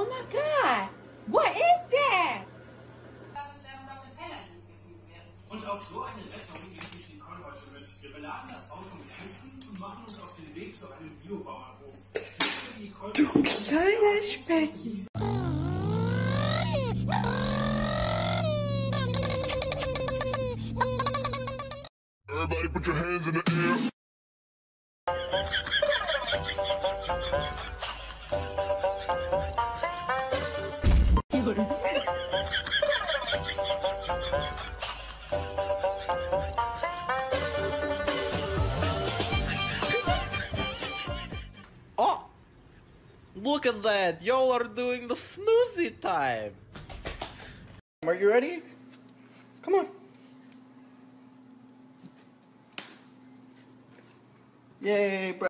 Oh my God! What is that? Und auf so eine Rettung gehen sich die Konvolte mit. Wir beladen das Auto mit Kisten und machen uns auf den Weg zu einem Biobauernhof. Du kleiner Specki! Everybody put your hands in the air. Look at that! Y'all are doing the snoozy time! Are you ready? Come on. Yay, bro. “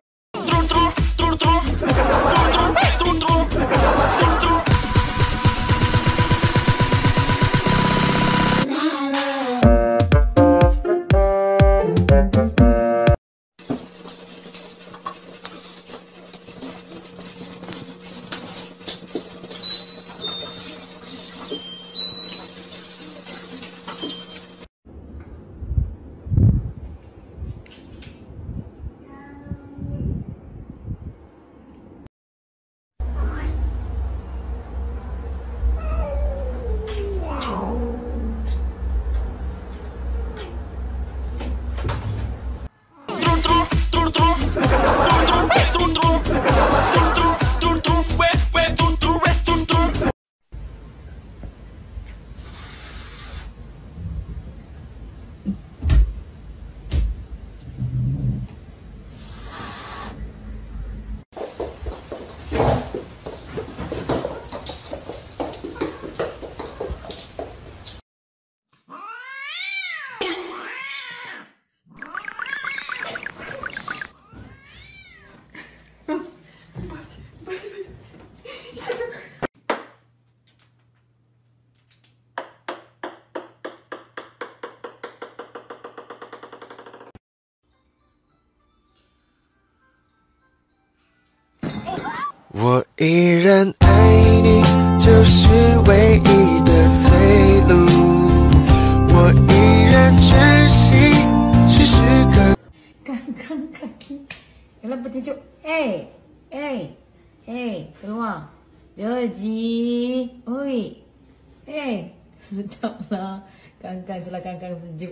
我依然爱你，就是唯一的退路。我依然珍惜，只是个刚刚卡机，原来不听就哎哎哎，什么？着急？喂，哎，死掉了，刚刚出来，刚刚是就。